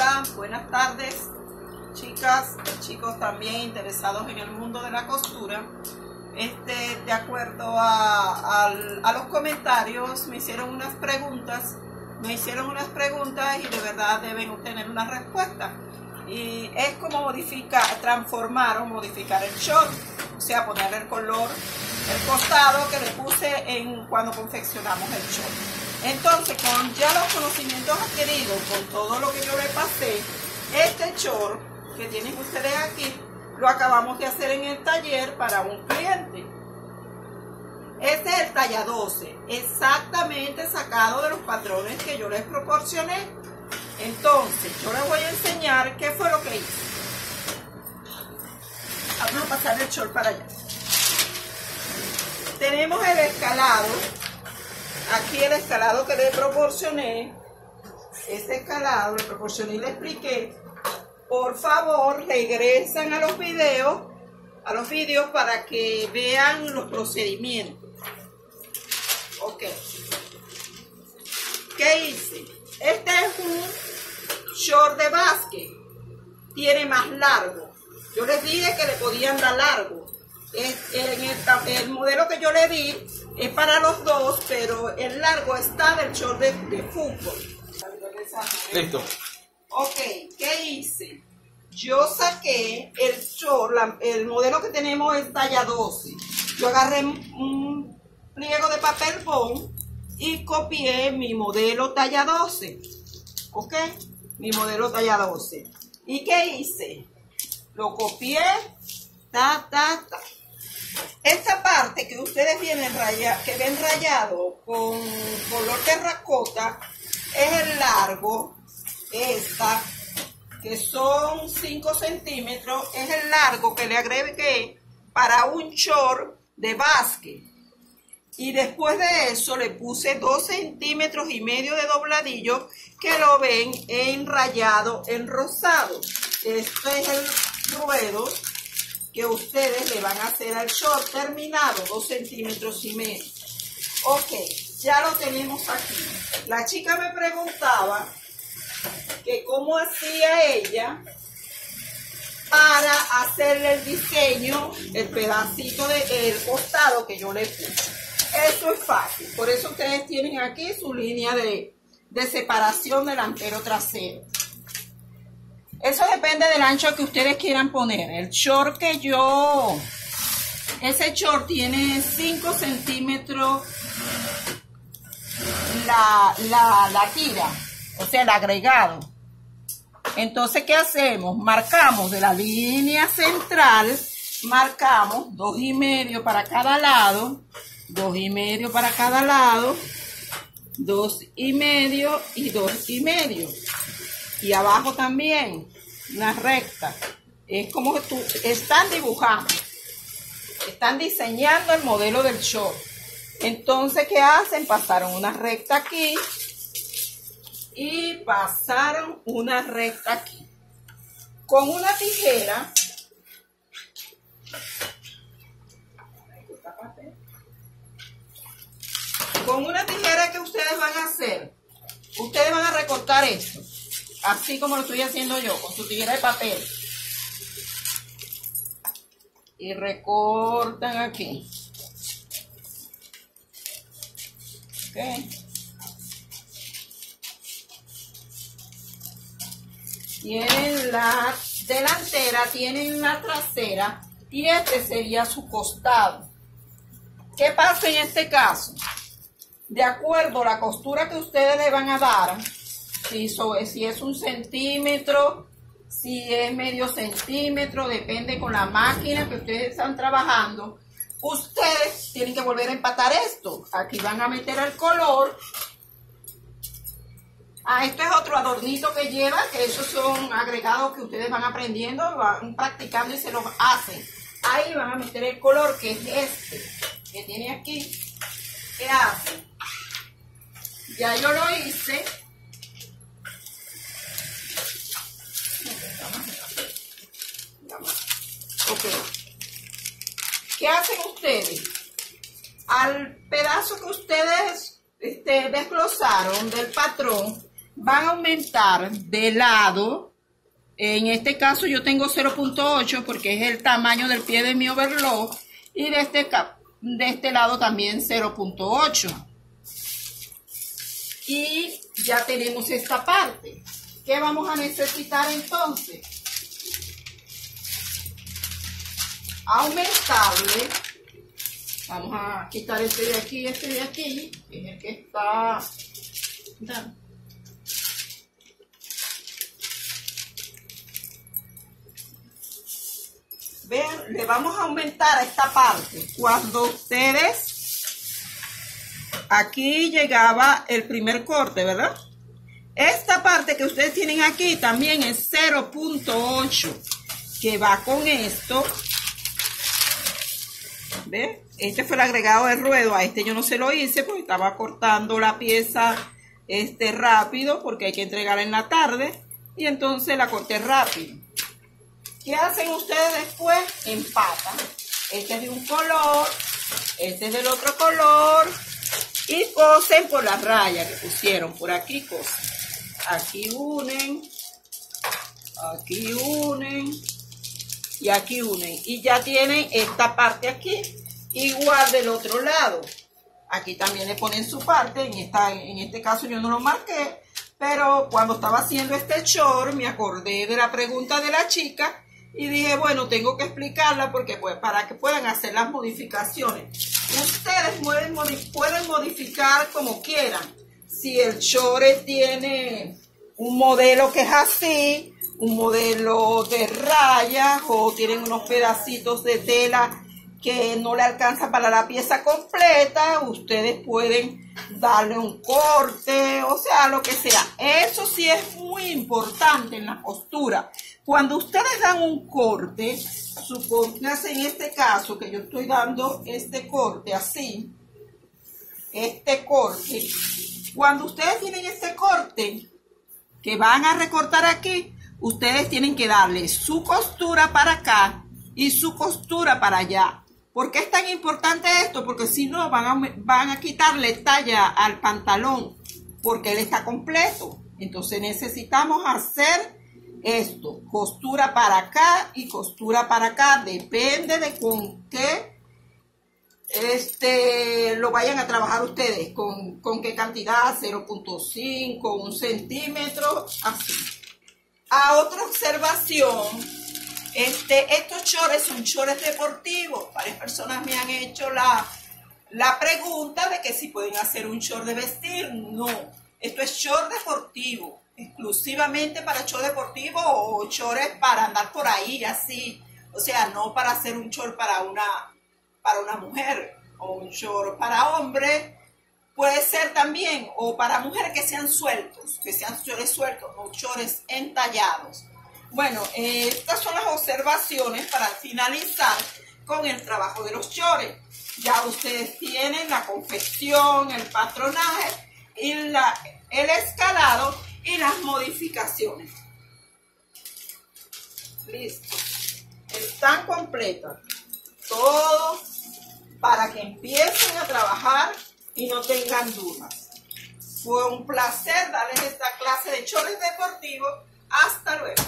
Hola, buenas tardes, chicas, chicos también interesados en el mundo de la costura. Este, de acuerdo a, a los comentarios, me hicieron unas preguntas, me hicieron unas preguntas y de verdad deben obtener una respuesta. Y es como modificar, transformar o modificar el short, o sea, poner el color, el costado que le puse en cuando confeccionamos el short. Entonces, con ya los conocimientos adquiridos, con todo lo que yo le pasé, este short que tienen ustedes aquí, lo acabamos de hacer en el taller para un cliente. Este es el talla 12, exactamente sacado de los patrones que yo les proporcioné. Entonces, yo les voy a enseñar qué fue lo que hice. Vamos a pasar el short para allá. Tenemos el escalado aquí el escalado que le proporcioné, este escalado le proporcioné y le expliqué, por favor regresan a los videos, a los vídeos para que vean los procedimientos. Ok. ¿Qué hice? Este es un short de básquet. Tiene más largo. Yo les dije que le podían dar largo. En el, el modelo que yo le di es para los dos, pero el largo está del short de, fútbol. Listo. Ok, ¿qué hice? Yo saqué el short, el modelo que tenemos es talla 12. Yo agarré un pliego de papel bond y copié mi modelo talla 12. ¿Ok? Mi modelo talla 12. ¿Y qué hice? Lo copié, ta, ta, ta. Esta parte que ustedes vienen raya, que ven rayado con color terracota es el largo, esta, que son 5 centímetros, es el largo que le agregué para un short de básquet. Y después de eso le puse 2 centímetros y medio de dobladillo que lo ven en rayado, en rosado. Este es el ruedo que ustedes le van a hacer al short terminado, dos centímetros y medio. Ok, ya lo tenemos aquí. La chica me preguntaba que cómo hacía ella para hacerle el diseño, el pedacito del costado que yo le puse. Eso es fácil, por eso ustedes tienen aquí su línea de, de separación delantero-trasero. Eso depende del ancho que ustedes quieran poner. El short que yo... Ese short tiene 5 centímetros la, la, tira, o sea, el agregado. Entonces, ¿qué hacemos? Marcamos de la línea central, marcamos dos y medio para cada lado, dos y medio para cada lado, dos y medio y dos y medio y abajo también una recta. Es como tú están dibujando, están diseñando el modelo del show. Entonces, ¿qué hacen? Pasaron una recta aquí y pasaron una recta aquí. Con una tijera, con una tijera que ustedes van a hacer, ustedes van a recortar esto así como lo estoy haciendo yo, con su tijera de papel. Y recortan aquí. Ok. Tienen la delantera, tienen la trasera y este sería su costado. ¿Qué pasa en este caso? De acuerdo a la costura que ustedes le van a dar, si, es un centímetro, si es medio centímetro, depende con la máquina que ustedes están trabajando. Ustedes tienen que volver a empatar esto. Aquí van a meter el color. Ah, esto es otro adornito que lleva, que esos son agregados que ustedes van aprendiendo, van practicando y se los hacen. Ahí van a meter el color que es este, que tiene aquí. ¿Qué hace? Ya yo lo hice. ¿Qué hacen ustedes? Al pedazo que ustedes este, desglosaron del patrón, van a aumentar de lado. En este caso yo tengo 0.8 porque es el tamaño del pie de mi overlock. Y de este, de este lado también 0.8. Y ya tenemos esta parte. ¿Qué vamos a necesitar entonces? Aumentarle. Vamos a quitar este de aquí, este de aquí, que el que está... Vean, le vamos a aumentar a esta parte. Cuando ustedes... Aquí llegaba el primer corte, ¿verdad? Esta parte que ustedes tienen aquí también es 0.8 que va con esto. Este fue el agregado de ruedo. A este yo no se lo hice porque estaba cortando la pieza este, rápido porque hay que entregarla en la tarde. Y entonces la corté rápido. ¿Qué hacen ustedes después? Empatan. Este es de un color, este es del otro color. Y cosen por la raya que pusieron. Por aquí cosen aquí unen, aquí unen y aquí unen. Y ya tienen esta parte aquí, igual del otro lado. Aquí también le ponen su parte, en, esta, en este caso yo no lo marqué, pero cuando estaba haciendo este short me acordé de la pregunta de la chica y dije, bueno, tengo que explicarla porque pues para que puedan hacer las modificaciones. Ustedes pueden, pueden modificar como quieran si el chore tiene un modelo que es así, un modelo de rayas o tienen unos pedacitos de tela que no le alcanza para la pieza completa, ustedes pueden darle un corte, o sea, lo que sea. Eso sí es muy importante en la costura. Cuando ustedes dan un corte, supóngase en este caso que yo estoy dando este corte así, este corte, cuando ustedes tienen este corte que van a recortar aquí, ustedes tienen que darle su costura para acá y su costura para allá. ¿Por qué es tan importante esto? Porque si no van a, van a quitarle talla al pantalón porque él está completo. Entonces necesitamos hacer esto, costura para acá y costura para acá, depende de con qué este, lo vayan a trabajar ustedes, con, qué cantidad, 0.5, un centímetro, así. A otra observación, este, estos chores son chores deportivos. Varias personas me han hecho la, la pregunta de que si pueden hacer un short de vestir. No, esto es short deportivo, exclusivamente para short deportivo o chores para andar por ahí así. O sea, no para hacer un short para una para una mujer o un short para hombre. Puede ser también, o para mujeres que sean sueltos, que sean chores sueltos, o chores entallados. Bueno, estas son las observaciones para finalizar con el trabajo de los chores. Ya ustedes tienen la confección, el patronaje, y la, el escalado y las modificaciones. Listo. Están completas. Todo para que empiecen a trabajar y no tengan dudas. Fue un placer darles esta clase de chores deportivos. Hasta luego.